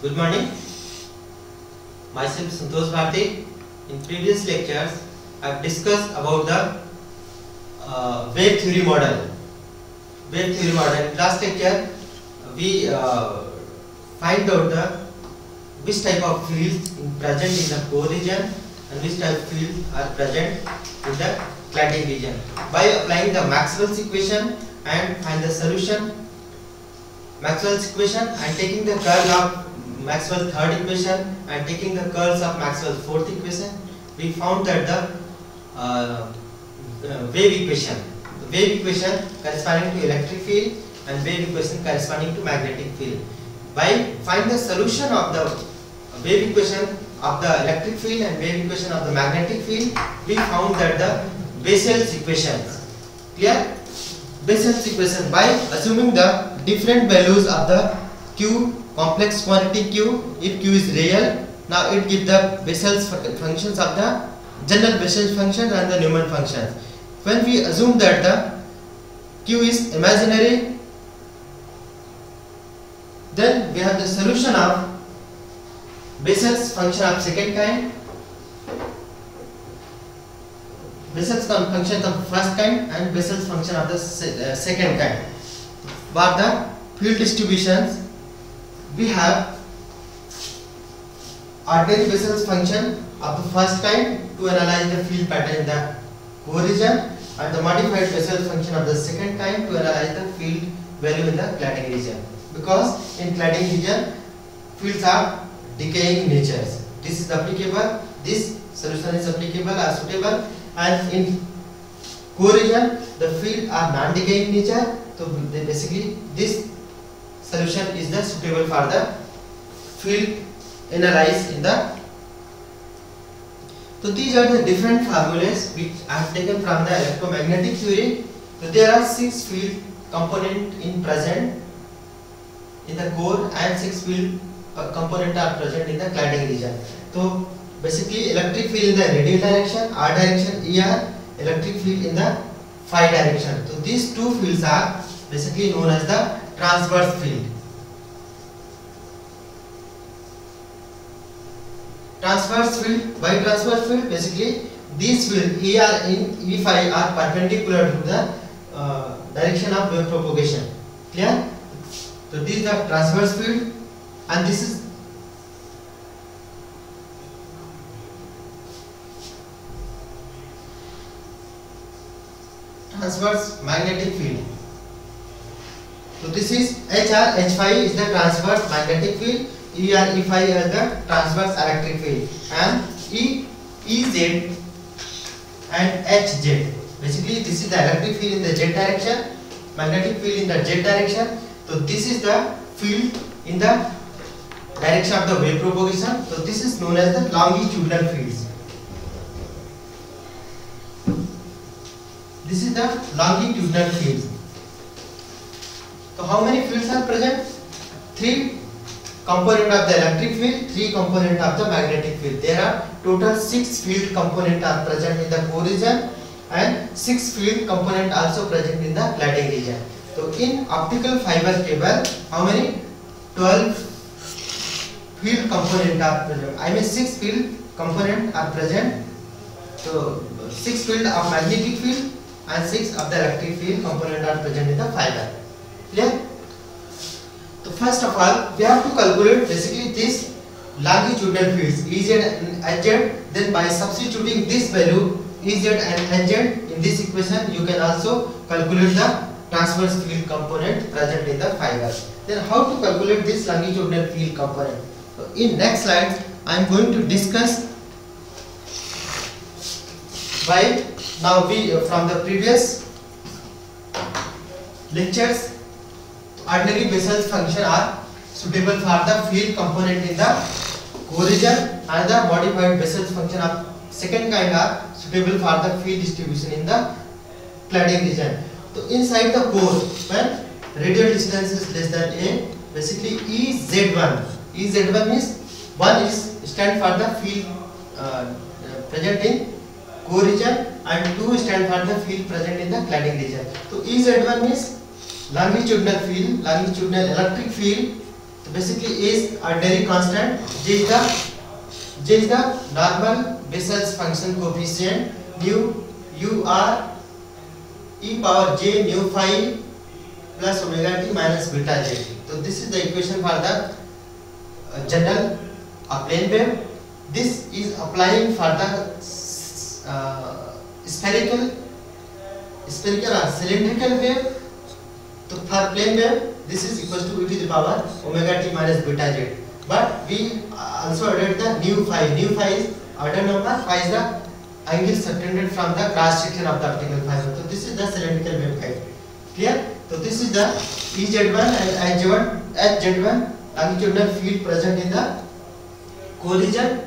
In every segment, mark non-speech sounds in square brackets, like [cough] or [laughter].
Good morning. Myself Santosh Bharti. In previous lectures, I have discussed about the uh, wave theory model. Wave theory model. Last lecture, we uh, find out the which type of fields in present in the core region and which type of fields are present in the cladding region. By applying the Maxwell's equation and find the solution Maxwell's equation and taking the curl of Maxwell's third equation and taking the curls of Maxwell's fourth equation, we found that the uh, uh, wave equation, the wave equation corresponding to electric field and wave equation corresponding to magnetic field. By find the solution of the wave equation of the electric field and wave equation of the magnetic field, we found that the Bessel's equations. Clear? Bessel's equation by assuming the different values of the q complex quantity q if q is real now it gives the Bessel's functions of the general Bessel's function and the Neumann functions when we assume that the q is imaginary then we have the solution of Bessel's function of second kind Bessel's function of first kind and Bessel's function of the uh, second kind. For the field distributions, we have ordinary Bessel's function of the first kind to analyze the field pattern in the core region and the modified Bessel's function of the second kind to analyze the field value in the cladding region. Because in cladding region, fields are decaying natures. This is applicable, this solution is applicable or suitable and in core region the field are non-decaying nature so basically this solution is the suitable for the field analyzed in the so these are the different formulas which I have taken from the electromagnetic theory. So there are six field component in present in the core and six field component are present in the cladding region. So basically electric field in the radial direction r direction er electric field in the phi direction. So these two fields are basically known as the transverse field transverse field why transverse field basically these field er in e phi are perpendicular to the uh, direction of wave propagation clear so these are transverse field and this is transverse magnetic field. So this is HR, H phi is the transverse magnetic field, ER, E phi is the transverse electric field and E, EZ and HZ. Basically this is the electric field in the Z direction, magnetic field in the Z direction. So this is the field in the direction of the wave propagation. So this is known as the longitudinal fields. This is the longitudinal field. So how many fields are present? Three component of the electric field, three component of the magnetic field. There are total six field component are present in the core region and six field component also present in the cladding region. So in optical fiber cable, how many? 12 field component are present. I mean six field component are present. So six field of magnetic field and 6 of the electric field component are present in the fiber. Clear? So first of all, we have to calculate basically this longitudinal fields Ez and Hz. Then by substituting this value Ez and Hz in this equation, you can also calculate the transverse field component present in the fiber. Then how to calculate this longitudinal field component? So in next slide, I am going to discuss by now we uh, from the previous lectures ordinary Bessel's function are suitable for the field component in the core region and the modified Bessel's function of second kind are suitable for the field distribution in the cladding region. So inside the core when radial distance is less than a basically EZ1 EZ1 means 1 is stand for the field uh, present in core region and 2 stand for the field present in the cladding region. So EZ1 means longitudinal field, longitudinal electric field So basically A is constant, J is the J is the normal Bessel's function coefficient nu u r e power j nu phi plus omega t minus beta j. So this is the equation for the uh, general uh, plane wave. This is applying for the uh, spherical spherical or cylindrical wave. Plane wave, this is equal to e to the power omega t minus beta j. But we also added the nu phi. Nu phi is order number. Phi is the angle subtended from the cross section of the optical fiber. So this is the cylindrical waveguide. Clear? So this is the EZ1 and HZ1, HZ1 longitudinal field present in the core region.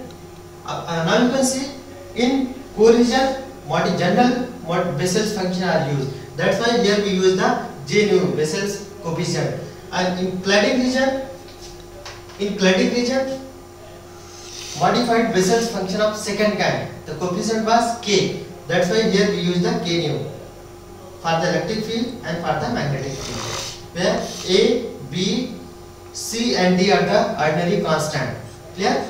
Uh, uh, now you can see in core region what is general what Bessel's function are used. That's why here we use the J nu Bessel's coefficient. And in cladding region, in cladding region, modified Bessel's function of second kind. The coefficient was K. That's why here we use the K nu for the electric field and for the magnetic field. Where A, B, C and D are the ordinary constant. Clear?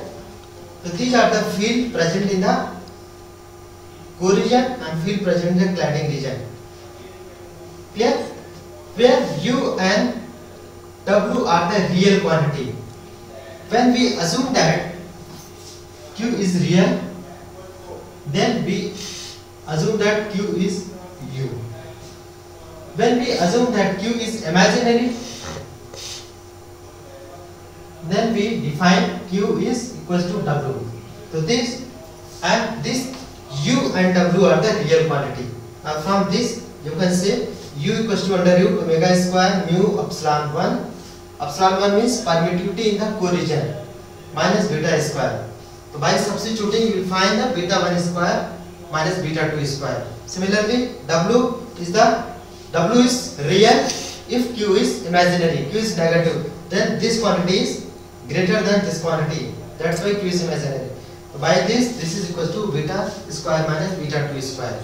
So these are the field present in the core region and field present in the cladding region. Where U and W are the real quantity. When we assume that Q is real, then we assume that Q is U. When we assume that Q is imaginary, then we define Q is equals to W. So this and this U and W are the real quantity. Now from this you can say U equals to under root omega square mu epsilon 1. Epsilon 1 means permittivity in the core region minus beta square. So by substituting you will find the beta 1 square minus beta 2 square. Similarly W is the W is real if Q is imaginary, Q is negative, then this quantity is greater than this quantity. That's why Q is imaginary. so By this, this is equal to beta square minus beta 2 square.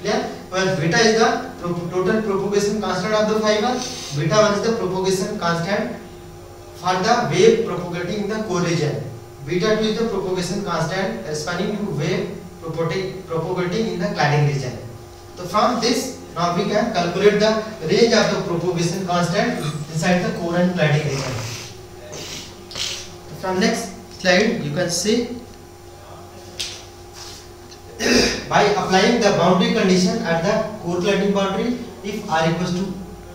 Clear? Well, beta is the pro total propagation constant of the fiber. Beta 1 is the propagation constant for the wave propagating in the core region. Beta 2 is the propagation constant corresponding to wave propagating in the cladding region. So from this, now we can calculate the range of the propagation constant inside the core and cladding region. From next slide, you can see by applying the boundary condition at the core cladding boundary, if R equals to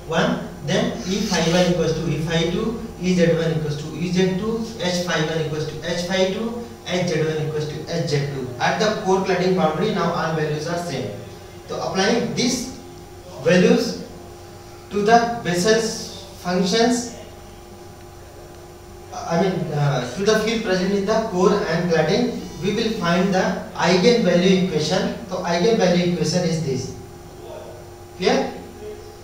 1, then E phi 1 equals to E phi 2, E z 1 equals to E z 2, H phi 1 equals to H phi 2, H z 1 equals to H z 2. At the core cladding boundary, now all values are same. So applying these values to the Bessel's functions I mean uh, to the field present in the core and cladding we will find the eigenvalue equation. So eigenvalue equation is this. Clear?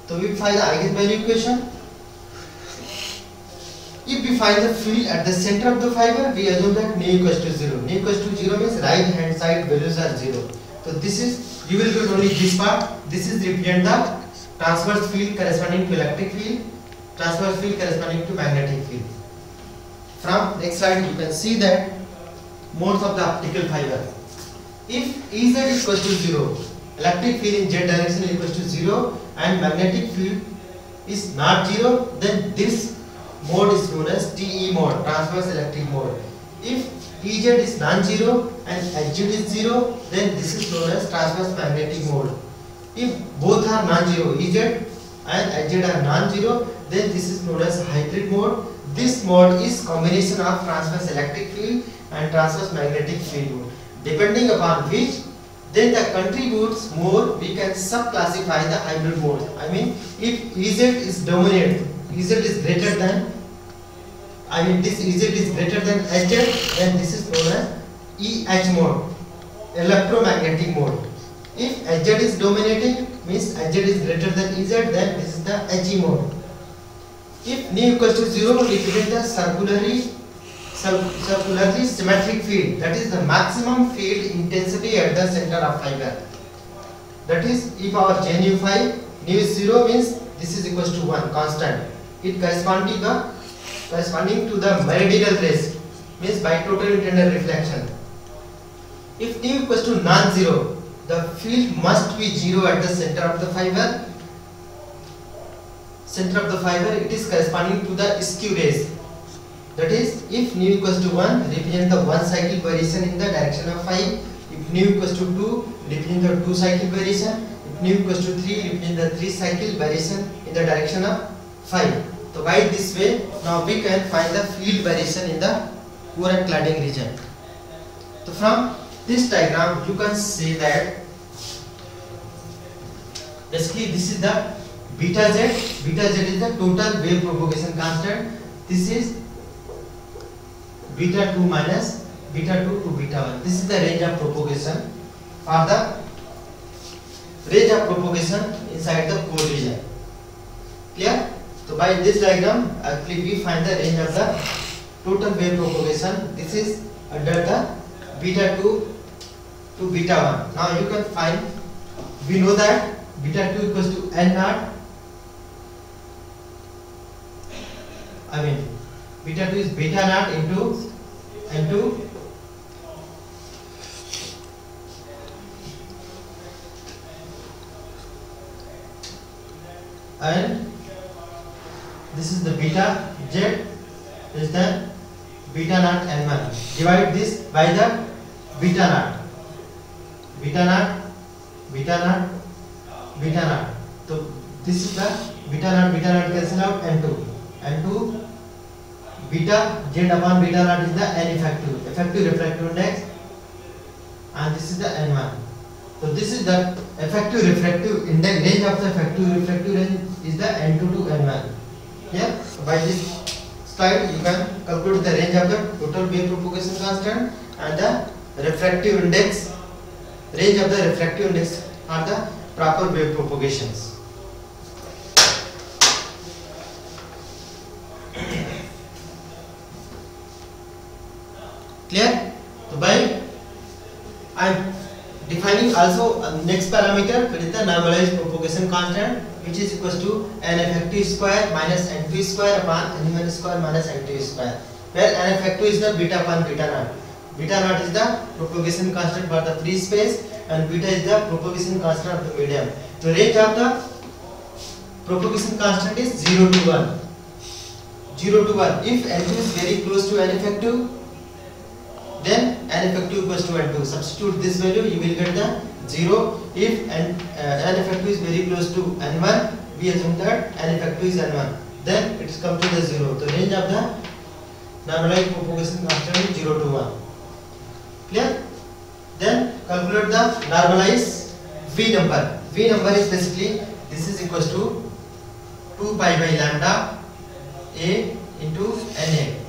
So we find the eigenvalue equation. If we find the field at the center of the fiber we assume that nu equals to 0 nu equals to 0 means right hand side values are 0 so this is you will get only this part. This is represent the transverse field corresponding to electric field transverse field corresponding to magnetic field. From next slide you can see that modes of the optical fiber. If Ez equals to 0, electric field in z direction is equal to 0 and magnetic field is not 0, then this mode is known as TE mode, transverse electric mode. If Ez is non-zero and Hz is 0, then this is known as transverse magnetic mode. If both are non-zero, Ez and Hz are non-zero, then this is known as hybrid mode. This mode is combination of transverse electric field and transverse magnetic field. Depending upon which, then the contributes more, we can subclassify the hybrid mode. I mean, if Ez is dominant, Ez is greater than, I mean this Ez is greater than Hz, then this is known as EH mode, electromagnetic mode. If Hz is dominating, means Hz is greater than Ez, then this is the He mode. If nu equals to 0, represent the circularly circularly symmetric field that is the maximum field intensity at the center of fiber that is if our j nu phi nu is 0 means this is equals to 1 constant it corresponds to uh, the corresponding to the meridional rays means by total internal reflection. If nu equals to non-zero, the field must be zero at the center of the fiber. Center of the fiber, it is corresponding to the skew rays. That is, if nu equals to 1, represent the one cycle variation in the direction of phi. If nu equals to 2, represent the two cycle variation. If nu equals to 3, represent the three cycle variation in the direction of phi. So by this way, now we can find the field variation in the core and cladding region. So from this diagram, you can see that basically this is the beta z. Beta z is the total wave propagation constant. This is beta 2 minus beta 2 to beta 1. This is the range of propagation or the range of propagation inside the core region. Clear? So by this diagram, actually we find the range of the total wave propagation. This is under the beta 2 to beta 1. Now you can find, we know that beta 2 equals to n naught. I mean, beta 2 is beta naught into n2 and this is the beta z is the beta naught n1 divide this by the beta naught beta naught beta naught beta naught so this is the beta naught beta naught cancel out n2 n2 beta z upon beta naught is the n effective. Effective refractive index. And this is the n1 so this is the effective refractive index range of the effective refractive range is the n2 to n1 here by this slide you can calculate the range of the total wave propagation constant and the refractive index range of the refractive index are the proper wave propagations clear so by I'm defining also uh, next parameter that is the normalized propagation constant which is equals to n effective square minus n2 square upon n1 square minus n2 square where n effective is the beta upon beta naught beta naught is the propagation constant for the free space and beta is the propagation constant of the medium the range of the propagation constant is 0 to 1 0 to 1 if n2 is very close to n effective then n effective equals to n2 substitute this value you will get the 0 if n, uh, n effective is very close to n1 we assume that n effective is n1 then it is come to the 0 the range of the normalized propagation constant is 0 to 1 clear then calculate the normalized v number v number is basically this is equals to 2 pi by lambda a into na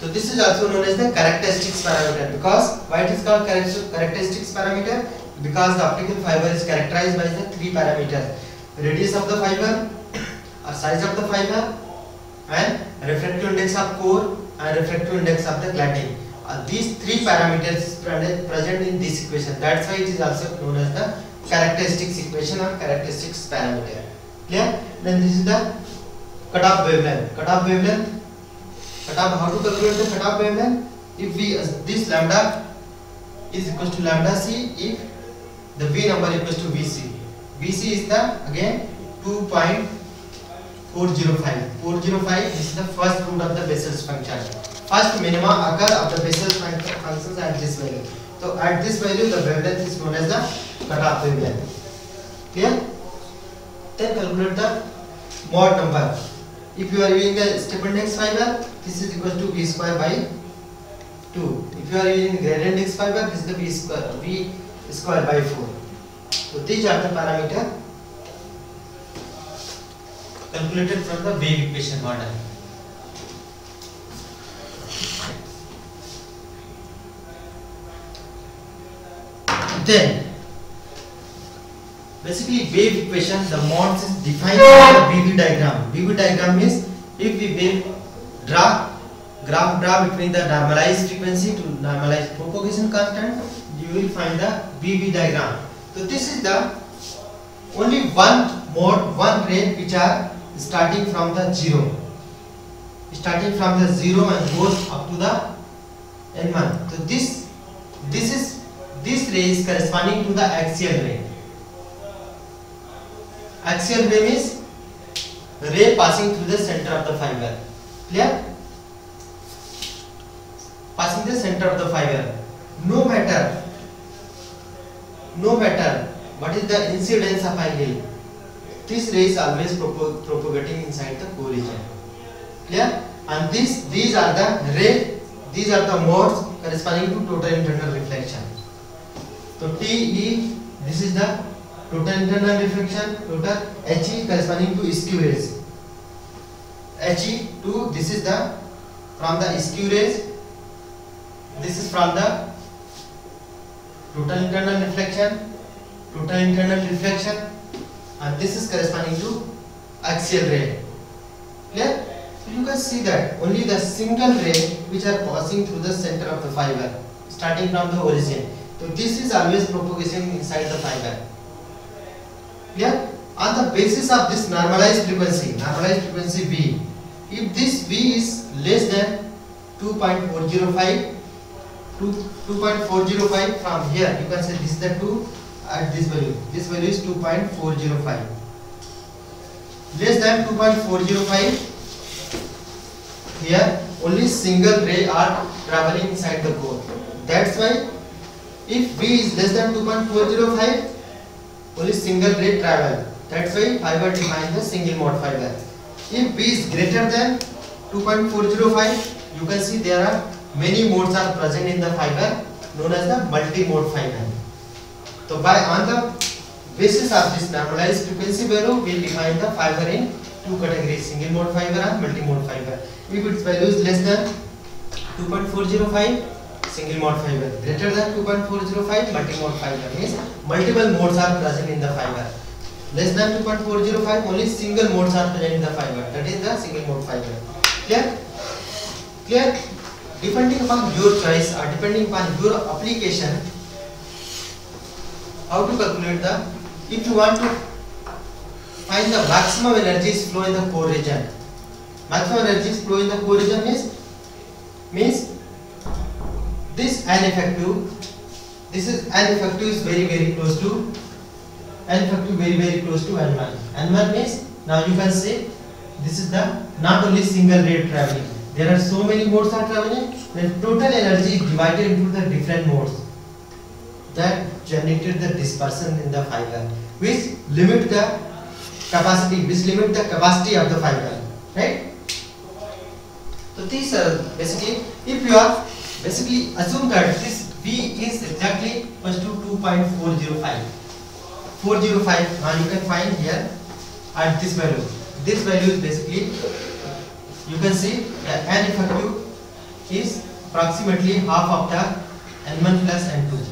So this is also known as the characteristics parameter because why it is called characteristics parameter because the optical fiber is characterized by the three parameters radius of the fiber or size of the fiber and refractive index of core and refractive index of the cladding uh, these three parameters present in this equation that's why it is also known as the characteristics equation or characteristics parameter clear then this is the cutoff wavelength cutoff wavelength cutoff how to calculate the cutoff wavelength if we uh, this lambda is equals to lambda c if the v number equals to vc vc is the again 2.405 405 is the first root of the Bessel's function first minima occur of the Bessel's functions at this value so at this value the wavelength is known as the cutoff wavelength clear then calculate the mode number if you are using the step index fiber this is equal to v square by 2 if you are using gradient index fiber this is the v square v square by 4 so these are the parameter calculated from the wave equation model. Then basically wave equation the modes is defined by the BV diagram. BV diagram means if we wave draw graph draw between the normalized frequency to normalized propagation constant you will find the BV diagram. So this is the only one mode one ray which are starting from the zero. Starting from the zero and goes up to the n1 so this this is this ray is corresponding to the axial ray axial ray means ray passing through the center of the fiber clear passing the center of the fiber no matter no matter what is the incidence of angle this ray is always propag propagating inside the core region clear and this these are the ray these are the modes corresponding to total internal reflection so te this is the total internal reflection total he corresponding to skew rays he to this is the from the skew rays this is from the total internal reflection total internal reflection and this is corresponding to axial ray. Clear? So you can see that only the single ray which are passing through the center of the fiber starting from the origin. So this is always propagation inside the fiber clear on the basis of this normalized frequency normalized frequency v if this v is less than 2.405 2.405 from here you can say this is the 2 at this value. This value is 2.405. Less than 2.405. Here only single ray are traveling inside the core. That's why if V is less than 2.405, only single ray travel. That's why fiber defines the single mode fiber. If V is greater than 2.405, you can see there are many modes are present in the fiber known as the multi-mode fiber. So by on the basis of this normalized frequency value, we define the fiber in two categories: single mode fiber and multi mode fiber. If its value is less than 2.405, single mode fiber. Greater than 2.405, multi mode fiber means multiple modes are present in the fiber. Less than 2.405, only single modes are present in the fiber. That is the single mode fiber. Clear? Clear? Depending upon your choice or depending upon your application, how to calculate the if you want to find the maximum energies flow in the core region maximum energies flow in the core region means means this n effective this is n effective is very very close to n effective very very close to n1 n1 means now you can say this is the not only single rate traveling. There are so many modes are traveling then total energy is divided into the different modes that generated the dispersion in the fiber which limit the capacity which limit the capacity of the fiber right? So this uh, basically if you are basically assume that this v is exactly equals to 2.405 405 now you can find here at this value. This value is basically you can see that n effective is approximately half of the n1 plus n2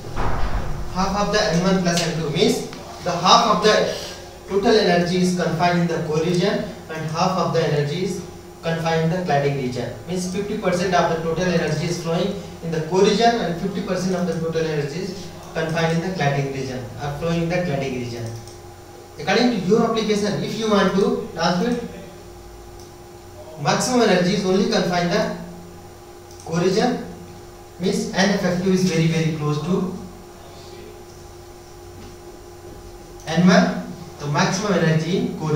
half of the n1 plus n2 means the half of the total energy is confined in the core region and half of the energy is confined in the cladding region. Means 50% of the total energy is flowing in the core region and 50% of the total energy is confined in the cladding region or flowing in the cladding region. According to your application if you want to transmit maximum energy is only confined in the core region means n effective is very very close to N1 the maximum energy in core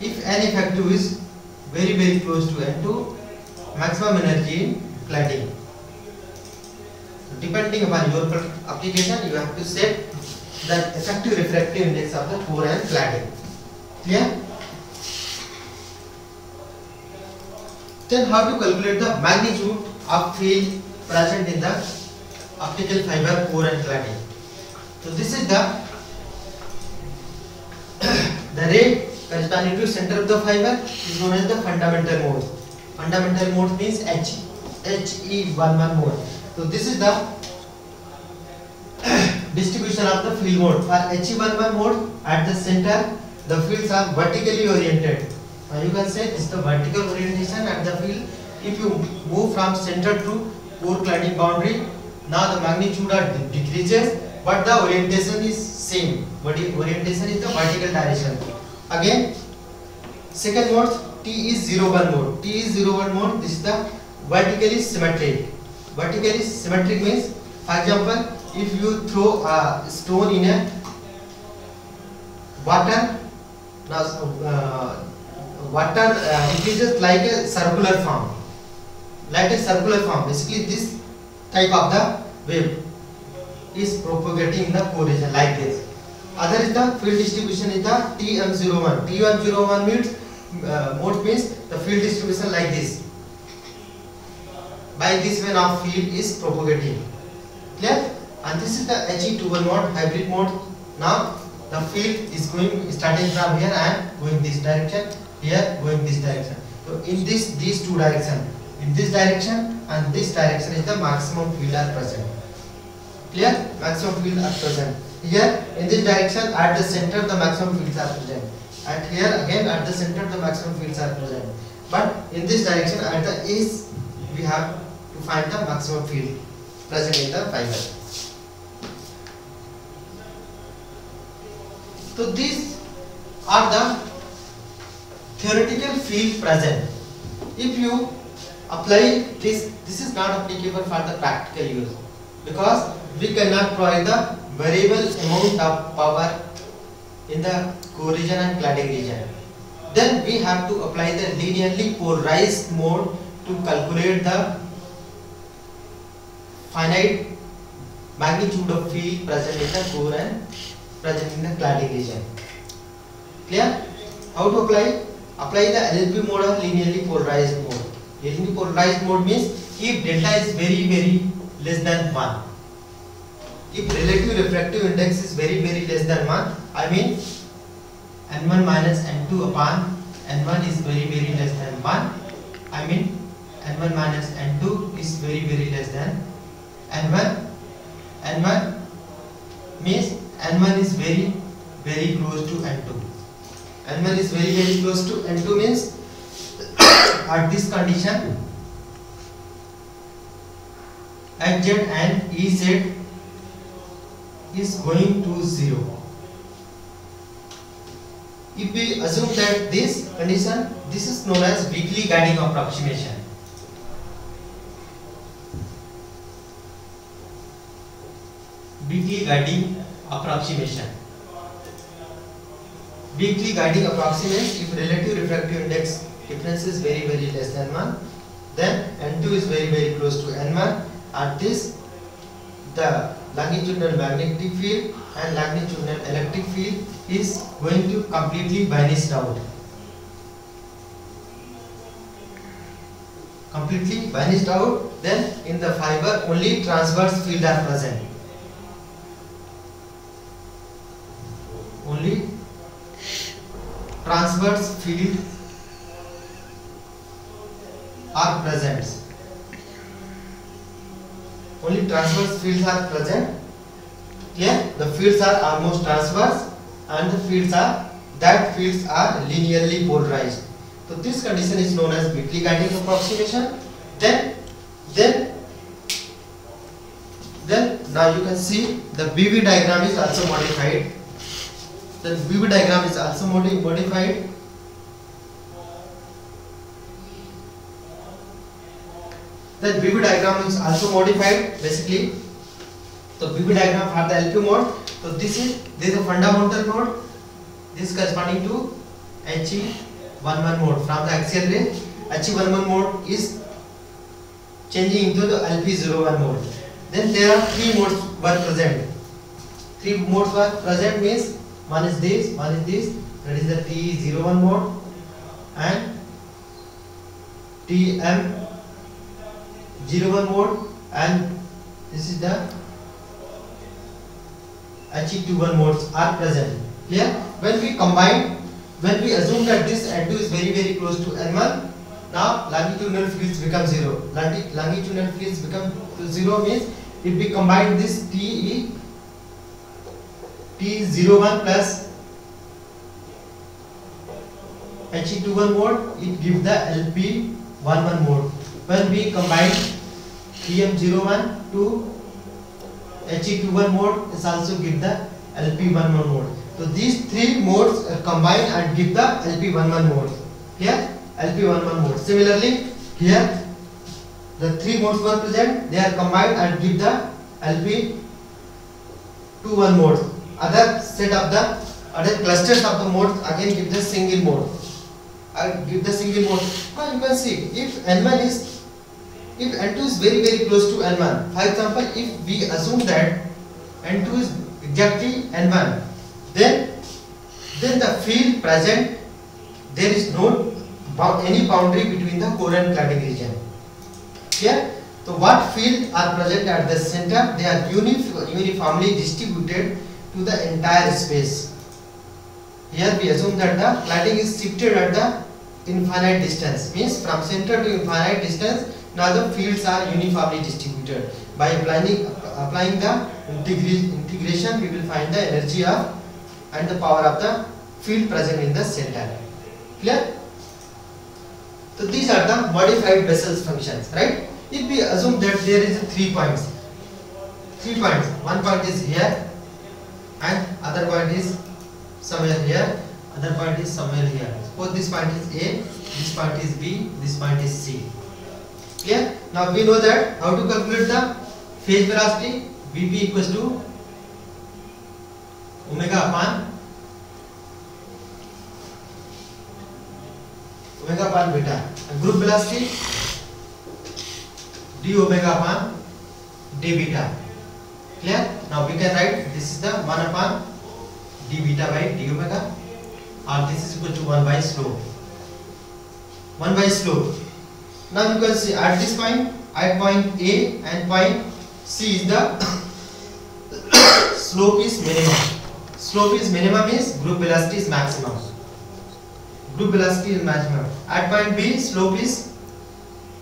If N effective is very very close to N2, maximum energy in cladding. Depending upon your application, you have to set the effective refractive index of the core and cladding. Clear? Then how to calculate the magnitude of field present in the optical fiber core and cladding. So this is the the ray corresponding to center of the fiber is known as the fundamental mode. Fundamental mode means H HE11 mode. So this is the distribution of the field mode. For HE11 mode at the center the fields are vertically oriented uh, you can say this is the vertical orientation at the field if you move from center to pore cladding boundary. Now the magnitude are decreases, but the orientation is same. But orientation is the vertical direction. Again, second mode T is 01 mode. T is 01 mode. This is the vertically symmetric. Vertically symmetric means, for example, if you throw a stone in a water, now uh, water uh, it is just like a circular form, like a circular form. Basically, this type of the wave is propagating in the core region like this. Other is the field distribution is the TM01. TM01 means uh, mode means the field distribution like this. By this way now field is propagating. Clear? And this is the HE21 mode, hybrid mode. Now the field is going starting from here and going this direction, here going this direction. So in this these two direction, in this direction and this direction is the maximum field are present. Clear? Maximum field are present. Here in this direction at the center the maximum fields are present. And here again at the center the maximum fields are present. But in this direction at the east we have to find the maximum field present in the fiber. So these are the theoretical field present. If you apply this, this is not applicable for the practical use because we cannot provide the variable amount of power in the core and cladding region. Then we have to apply the linearly polarized mode to calculate the finite magnitude of field present in the core and present in the cladding region. Clear? How to apply? Apply the LLP mode of linearly polarized mode. Linearly polarized mode means if delta is very very less than 1. If relative refractive index is very very less than 1, I mean n1 minus n2 upon n1 is very very less than 1. I mean n1 minus n2 is very very less than n1. n1 means n1 is very very close to n2. n1 is very very close to n2 means [coughs] at this condition hz and ez is going to 0 if we assume that this condition this is known as weakly guiding approximation. Weakly guiding approximation. Weakly guiding approximation if relative refractive index difference is very very less than 1 then n2 is very very close to n1 at this the longitudinal magnetic field and longitudinal electric field is going to completely vanish out completely vanished out then in the fiber only transverse field are present. Only transverse field are present only transverse fields are present. Clear? The fields are almost transverse and the fields are that fields are linearly polarized. So this condition is known as weakly guiding approximation. Then then then now you can see the BV diagram is also modified. The BV diagram is also modi modified the BV diagram is also modified basically so BV diagram for the LP mode so this is this is a fundamental mode this corresponding to HE11 mode from the axial ray HE11 mode is changing into the LP01 mode then there are three modes were present three modes were present means one is this one is this that is the T01 mode and TM 01 mode and this is the HE21 modes are present. Clear? When we combine, when we assume that this N2 is very very close to N1, now longitudinal fields become 0. Longitudinal fields become 0 means if we combine this TE T01 plus HE21 mode, it gives the LP11 mode. When we combine TM01 to HE21 mode is also give the LP11 mode. So these three modes are combined and give the LP11 mode. Here LP11 mode. Similarly, here the three modes were present. They are combined and give the LP21 mode. Other set of the other clusters of the modes again give the single mode. I give the single mode. Now you can see if N1 is if N2 is very very close to N1. For example, if we assume that N2 is exactly N1, then then the field present there is no any boundary between the core and cladding region. Here, so what field are present at the center? They are uniformly distributed to the entire space. Here we assume that the cladding is shifted at the infinite distance means from center to infinite distance now the fields are uniformly distributed. By applying applying the integration we will find the energy of and the power of the field present in the center. Clear? So these are the modified Bessel's functions right? If we assume that there is three points three points one point is here and other point is somewhere here other point is somewhere here. Suppose this point is A this point is B this point is C clear now we know that how to calculate the phase velocity Vp equals to omega upon omega upon beta and group velocity d omega upon d beta clear now we can write this is the 1 upon d beta by d omega or this is equal to 1 by slope 1 by slope now you can see at this point at point A and point C is the slope is minimum slope is minimum is group velocity is maximum group velocity is maximum at point B slope is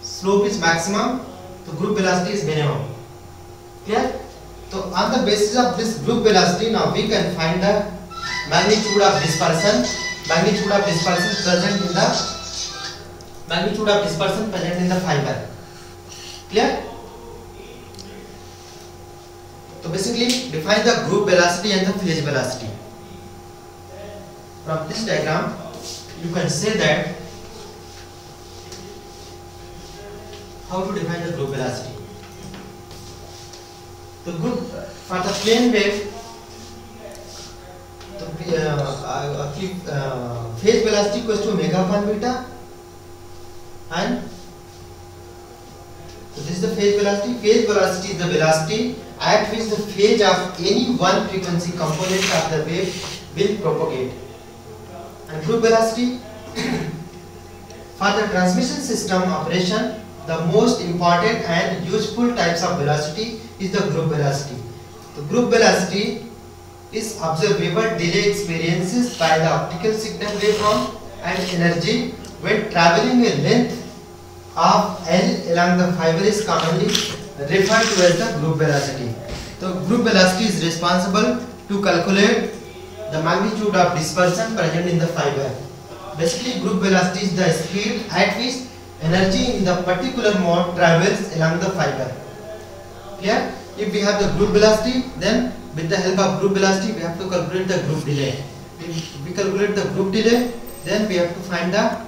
slope is maximum so group velocity is minimum clear so on the basis of this group velocity now we can find the magnitude of dispersion magnitude of dispersion present in the magnitude of dispersion present in the fiber clear so basically define the group velocity and the phase velocity from this diagram you can say that how to define the group velocity the group for the plane wave the uh, uh, uh, phase velocity equals to omega upon beta and? So this is the phase velocity. Phase velocity is the velocity at which the phase of any one frequency component of the wave will propagate. And group velocity? [coughs] For the transmission system operation the most important and useful types of velocity is the group velocity. The group velocity is observable delay experiences by the optical signal waveform and energy when traveling a length of L along the fiber is commonly referred to as the group velocity. So group velocity is responsible to calculate the magnitude of dispersion present in the fiber. Basically group velocity is the speed at which energy in the particular mode travels along the fiber. Clear? If we have the group velocity then with the help of group velocity we have to calculate the group delay. If we calculate the group delay then we have to find the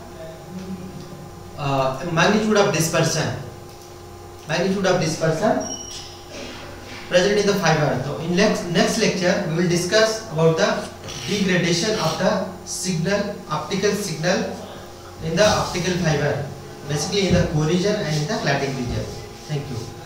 uh, magnitude of dispersion magnitude of dispersion present in the fiber so in next next lecture we will discuss about the degradation of the signal optical signal in the optical fiber basically in the cohesion and in the cladding region thank you